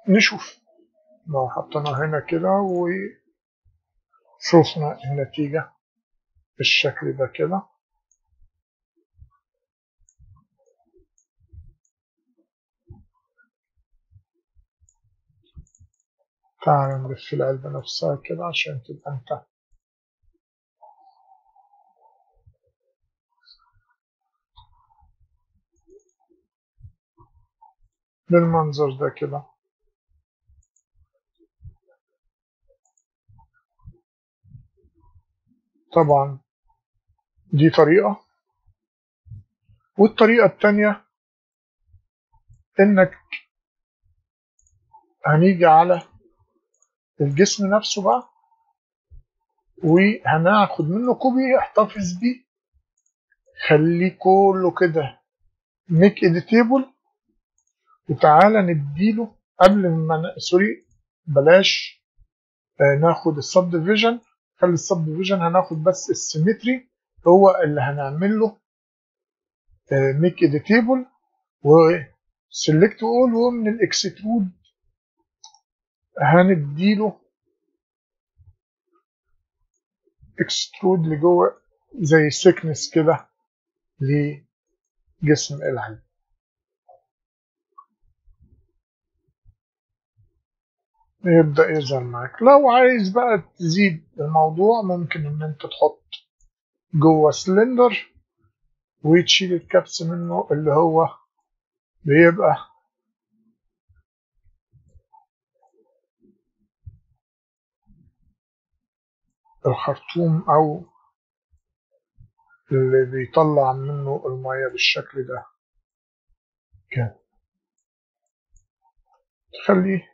نشوف لو حطينا هنا كده وشوفنا النتيجة بالشكل ده كده. تعال نلف العلبة نفسها كده عشان تبقى انت بالمنظر ده كده. طبعا. دي طريقة. والطريقة التانية إنك هنيجي على الجسم نفسه بقى وهناخد منه copy احتفظ بيه. خليه كله كده make editable وتعالى نديله قبل ما sorry بلاش آه، ناخد ال subdivision خلي ال subdivision هناخد بس ال symmetry هو اللي هنعمل له make editable و select all ومن ال extrude هنديله extrude لجوه زي thickness كده لجسم العين يبدأ يظهر معاك. لو عايز بقى تزيد الموضوع ممكن إن أنت تحط جوه سلندر وتشيل الكبس منه اللي هو بيبقى الخرطوم أو اللي بيطلع منه المية بالشكل ده. كده. تخليه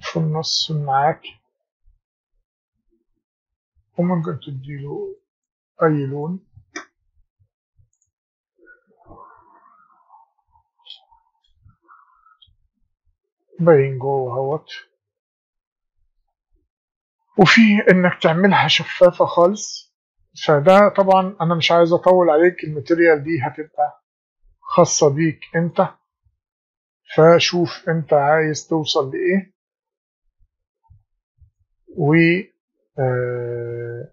في النص معاك. وممكن تديله أي لون. باين جوه اهوت وفي إنك تعملها شفافة خالص. فده طبعا أنا مش عايز أطول عليك الماتيريال دي هتبقى خاصة بيك أنت. فشوف أنت عايز توصل لإيه. و آه،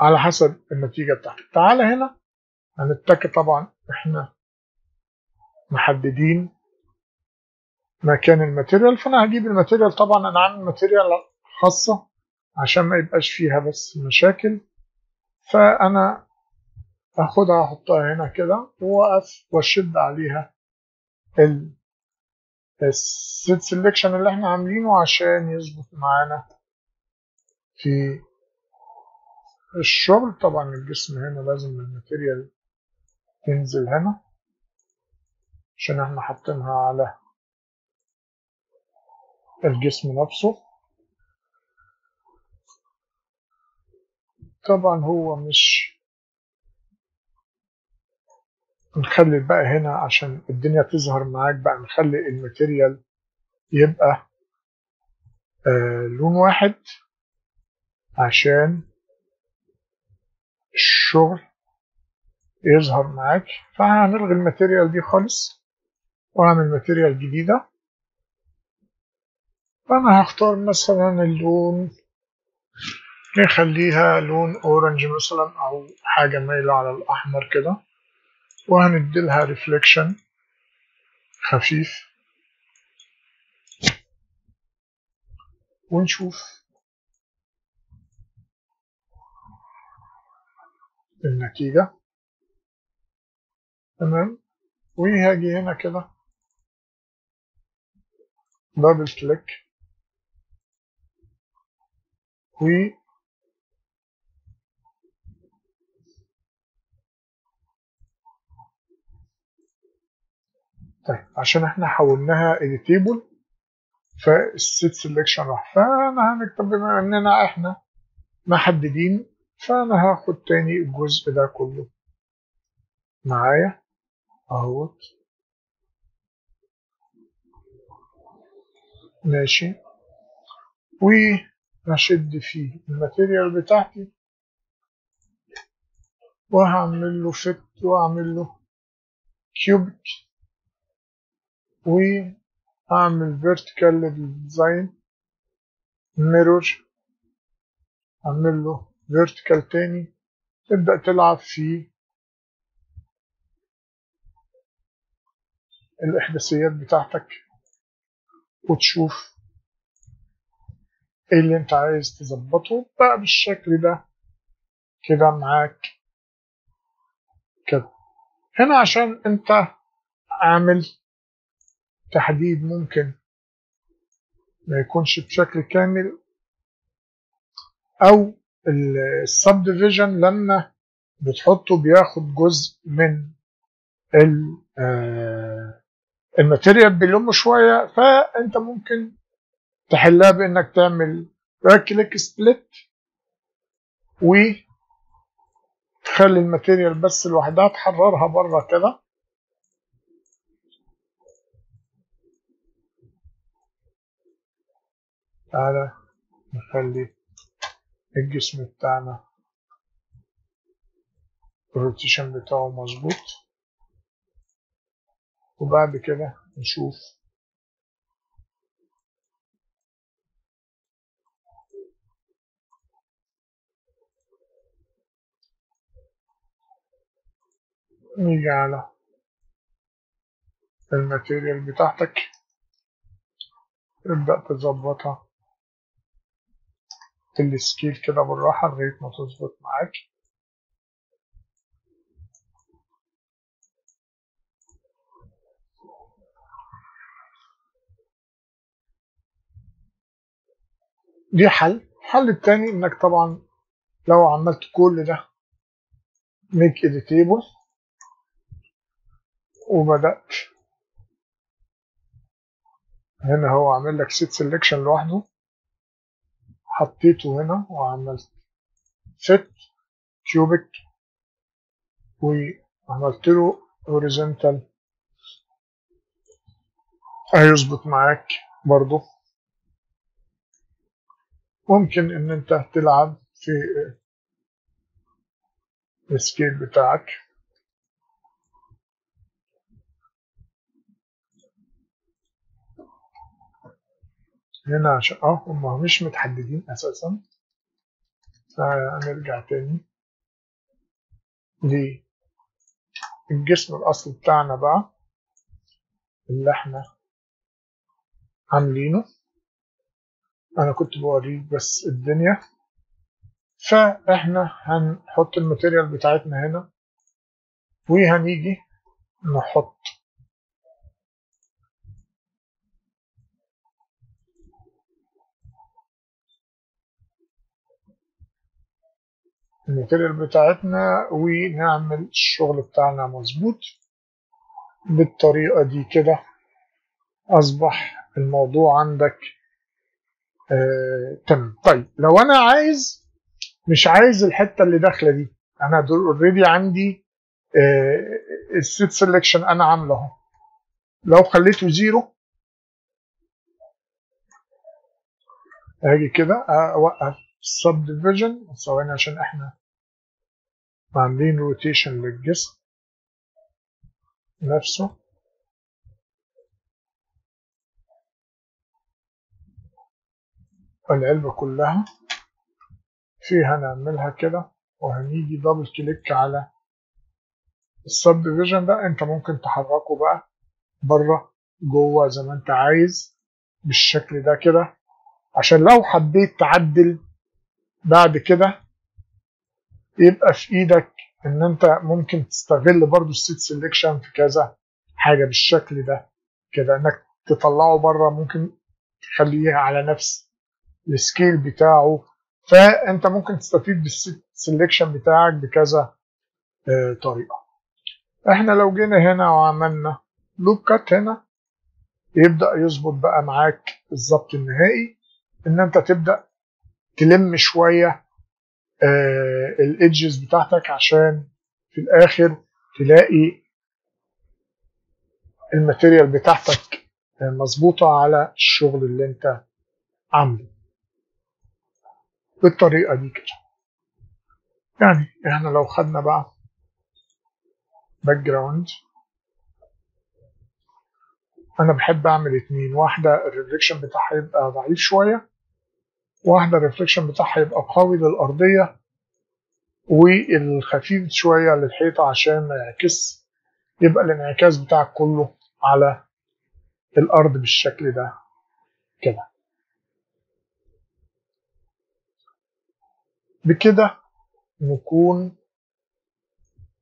على حسب النتيجة بتاعتك تعالى هنا هنتكي طبعا إحنا محددين مكان ال material فأنا هجيب ال material طبعا أنا عامل material خاصة عشان ما يبقاش فيها بس مشاكل. فأنا هاخدها احطها هنا كده واقف وأشد عليها ال ال set selection اللي إحنا عاملينه عشان يظبط معانا في الشغل. طبعا الجسم هنا لازم ال material تنزل هنا عشان إحنا حاطينها على الجسم نفسه. طبعا هو مش نخلي بقى هنا عشان الدنيا تظهر معاك بقى نخلي ال material يبقى آه لون واحد عشان الشغل يظهر معاك. فهنلغي ال material دي خالص واعمل material جديدة. فأنا هختار مثلا اللون نخليها لون orange مثلا أو حاجة مايلة على الأحمر كده. وهنديلها reflection خفيف. ونشوف النتيجة. تمام؟ وهاجي هنا كده. double click و طيب عشان إحنا حولناها editable فال set selection راح فانا هنكتب بما اننا إحنا محددين فانا هاخد تاني الجزء ده كله. معايا؟ اهوت. ماشي. وهشد فيه ال material بتاعتي. وهعمل له fit واعمل له cubic وأعمل vertical لل design ميرور أعمل له فيرتيكال تاني. تبدأ تلعب في الإحداثيات بتاعتك وتشوف إيه اللي أنت عايز تظبطه. بقى بالشكل ده كده معاك كده. هنا عشان أنت عامل تحديد ممكن ما يكونش بشكل كامل أو ال subdivision لما بتحطه بياخد جزء من ال material بيلمه شوية فأنت ممكن تحلها بإنك تعمل click split و تخلي ال material بس لوحدها تحررها بره كده. تعالى نخلي الجسم بتاعنا الروتيشن بتاعه مظبوط. وبعد كده نشوف نيجي على ال material بتاعتك. ابدأ تظبطها. ال scale كده بالراحة لغاية ما تظبط معاك. دي حل. الحل التاني إنك طبعا لو عملت كل ده make editable وبدأت. هنا هو عامل لك set selection لوحده. حطيته هنا وعملت fit cubic وعملت له horizontal هيظبط معاك برضو ممكن إن أنت تلعب في السكيل بتاعك. هنا آه هم مش متحددين أساسا. فنرجع تاني. للجسم الاصلي بتاعنا بقى اللي إحنا عاملينه. أنا كنت بوريك بس الدنيا. فاحنا هنحط ال material بتاعتنا هنا وهنيجي نحط ال material بتاعتنا ونعمل الشغل بتاعنا مظبوط. بالطريقة دي كده أصبح الموضوع عندك آه تمام. طيب لو أنا عايز مش عايز الحتة اللي داخلة دي. أنا دول already عندي آه ال set selection أنا عامله أهو. لو خليته zero هاجي كده أوقف. division ثواني عشان إحنا عاملين rotation للجسم نفسه. العلبة كلها فيها نعملها كده وهنيجي double click على ال subdivision ده. أنت ممكن تحركه بقى بره جوه زي ما أنت عايز بالشكل ده كده. عشان لو حبيت تعدل بعد كده يبقى في إيدك ان انت ممكن تستغل برضو ال set selection في كذا حاجة بالشكل ده كده انك تطلعه بره ممكن تخليه على نفس ال scale بتاعه. فانت ممكن تستفيد بال set selection بتاعك بكذا آه طريقة. إحنا لو جينا هنا وعملنا loop cut هنا يبدأ يظبط بقى معاك الظبط النهائي ان انت تبدأ تلم شوية آه ال edges بتاعتك عشان في الآخر تلاقي ال material بتاعتك مظبوطة على الشغل اللي انت عامله. بالطريقة دي كده. يعني إحنا لو خدنا بقى background أنا بحب أعمل اتنين. واحدة ال reflection بتاعها يبقى ضعيف شوية. واحدة ال reflection بتاعها يبقى قوي للأرضية والخفيف شوية للحيطة عشان ما يعكس يبقى الانعكاس بتاعك كله على الأرض بالشكل ده. كده. بكده نكون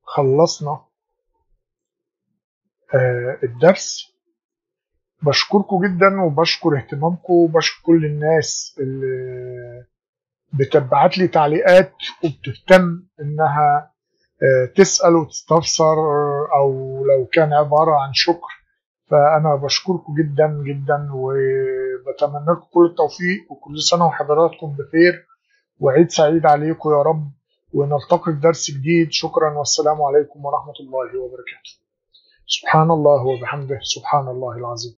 خلصنا آه الدرس. بشكركم جدا وبشكر اهتمامكم وبشكر كل الناس اللي بتبعت لي تعليقات وبتهتم إنها تسأل وتستفسر أو لو كان عبارة عن شكر. فأنا بشكركم جدا جدا وبتمنى لكم كل التوفيق وكل سنة وحضراتكم بخير. وعيد سعيد عليكم يا رب. ونلتقي في درس جديد. شكرا والسلام عليكم ورحمة الله وبركاته. سبحان الله وبحمده. سبحان الله العظيم.